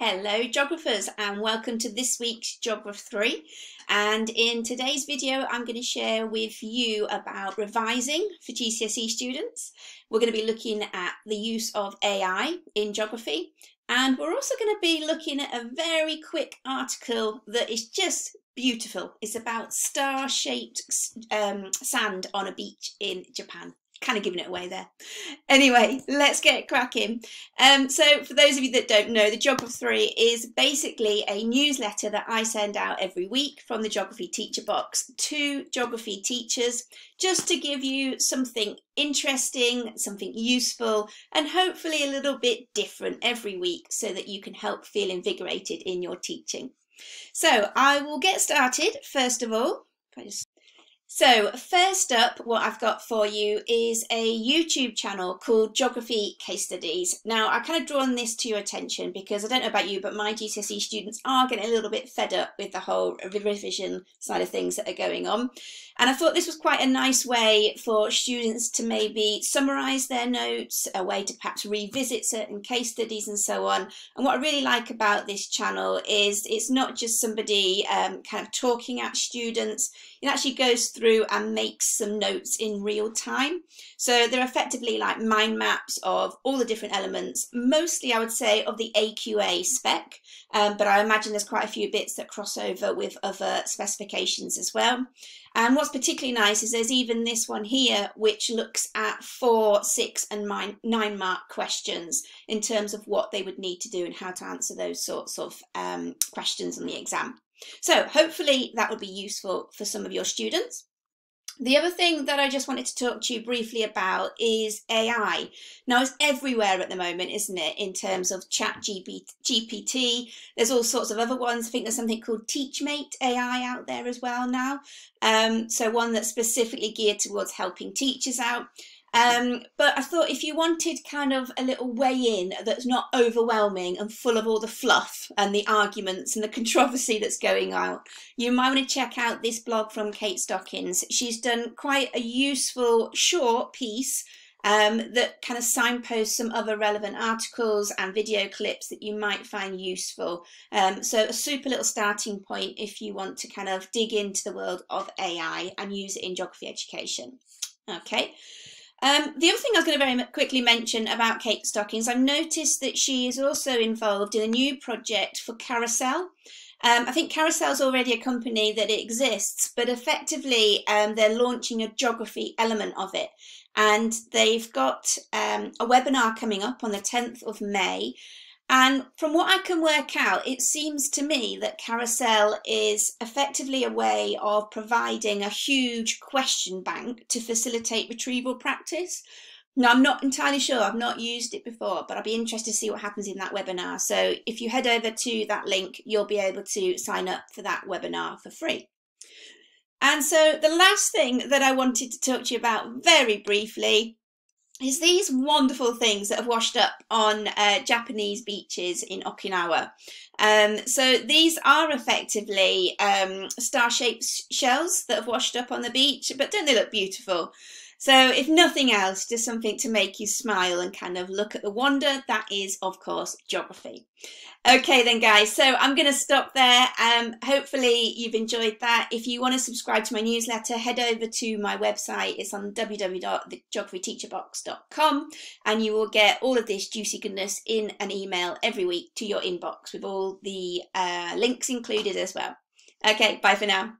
Hello geographers and welcome to this week's Geogra3 and in today's video I'm going to share with you about revising for GCSE students. We're going to be looking at the use of AI in geography and we're also going to be looking at a very quick article that is just beautiful. It's about star-shaped um, sand on a beach in Japan kind of giving it away there. Anyway, let's get cracking. Um, so for those of you that don't know, the Geogra3 is basically a newsletter that I send out every week from the Geography Teacher Box to geography teachers, just to give you something interesting, something useful, and hopefully a little bit different every week so that you can help feel invigorated in your teaching. So I will get started first of all. If I just so first up, what I've got for you is a YouTube channel called Geography Case Studies. Now, I kind of drawn this to your attention because I don't know about you, but my GCSE students are getting a little bit fed up with the whole revision side of things that are going on. And I thought this was quite a nice way for students to maybe summarise their notes, a way to perhaps revisit certain case studies and so on. And what I really like about this channel is it's not just somebody um, kind of talking at students, it actually goes through and makes some notes in real time. So they're effectively like mind maps of all the different elements, mostly I would say of the AQA spec, um, but I imagine there's quite a few bits that cross over with other specifications as well. And what's particularly nice is there's even this one here, which looks at four, six, and nine mark questions in terms of what they would need to do and how to answer those sorts of um, questions on the exam. So hopefully that would be useful for some of your students. The other thing that I just wanted to talk to you briefly about is AI. Now, it's everywhere at the moment, isn't it, in terms of Chat GPT? There's all sorts of other ones. I think there's something called TeachMate AI out there as well now. Um, so, one that's specifically geared towards helping teachers out. Um, but I thought if you wanted kind of a little way in that's not overwhelming and full of all the fluff and the arguments and the controversy that's going on, you might want to check out this blog from Kate Stockings. She's done quite a useful short piece um, that kind of signposts some other relevant articles and video clips that you might find useful. Um, so a super little starting point if you want to kind of dig into the world of AI and use it in geography education. Okay. Um, the other thing I was going to very quickly mention about Kate Stockings, I've noticed that she is also involved in a new project for Carousel. Um, I think Carousel is already a company that exists, but effectively um, they're launching a geography element of it. And they've got um, a webinar coming up on the 10th of May and from what I can work out, it seems to me that Carousel is effectively a way of providing a huge question bank to facilitate retrieval practice. Now, I'm not entirely sure, I've not used it before, but I'll be interested to see what happens in that webinar. So if you head over to that link, you'll be able to sign up for that webinar for free. And so the last thing that I wanted to talk to you about very briefly is these wonderful things that have washed up on uh, Japanese beaches in Okinawa. Um, so these are effectively um, star-shaped shells that have washed up on the beach, but don't they look beautiful? So if nothing else, just something to make you smile and kind of look at the wonder, that is, of course, geography. Okay then guys, so I'm going to stop there. Um, hopefully you've enjoyed that. If you want to subscribe to my newsletter, head over to my website. It's on www.thegeographyteacherbox.com and you will get all of this juicy goodness in an email every week to your inbox with all the uh, links included as well. Okay, bye for now.